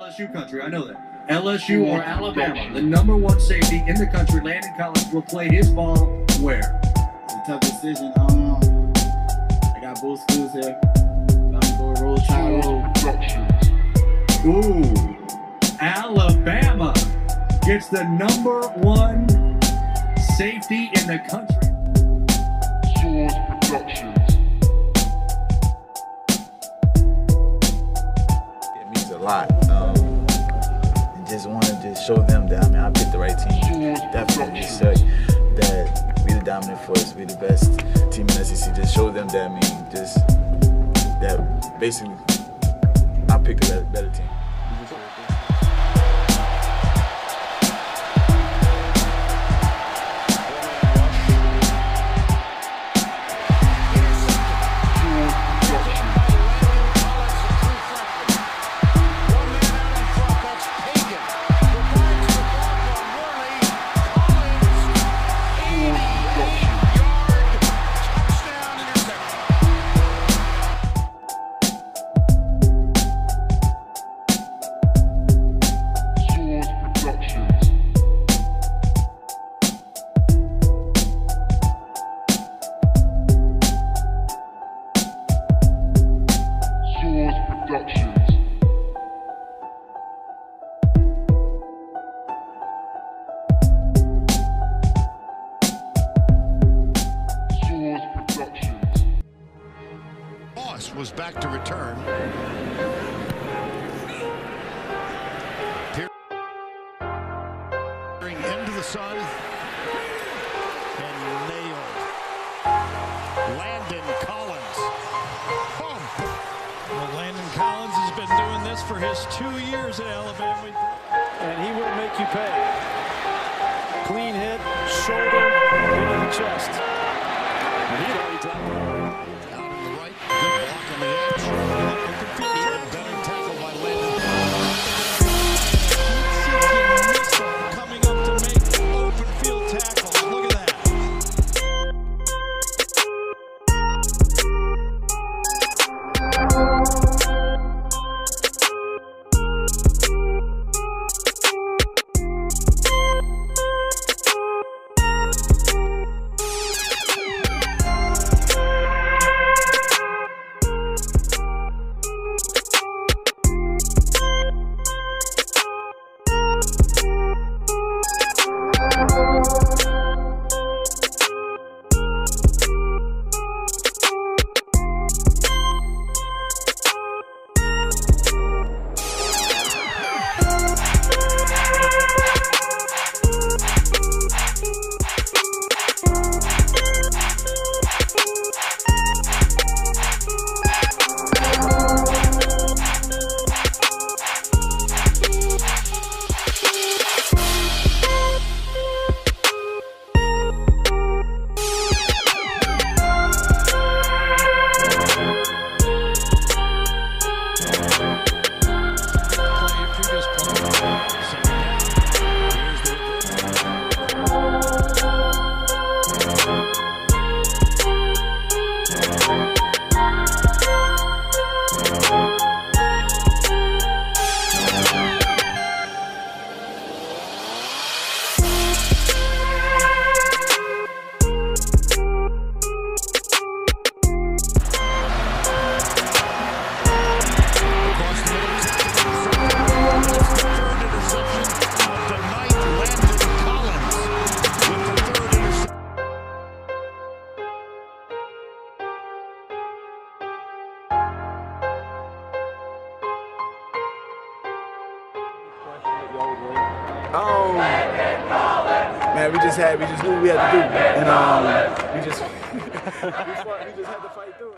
still LSU country. I know that. LSU or Alabama, the number one safety in the country, Landon Collins, will play his ball where? It's a tough decision. I don't know. I got both schools here. I'm going to roll tide roll. Ooh, Alabama gets the number one safety in the country. It means a lot. Just want to just show them that I mean I picked the right team. Definitely say that we the dominant force, we the best team in SEC. Just show them that I mean just that basically I picked a better, better team. Was back to return. Peering into the sun and nailed. Landon Collins. Boom. Well, Landon Collins has been doing this for his two years at Alabama. And he will make you pay. Clean hit, shoulder, into the chest. And he'd already dropped Um, man, we just had, we just knew we had to do, and um, we just, we, just had to fight through.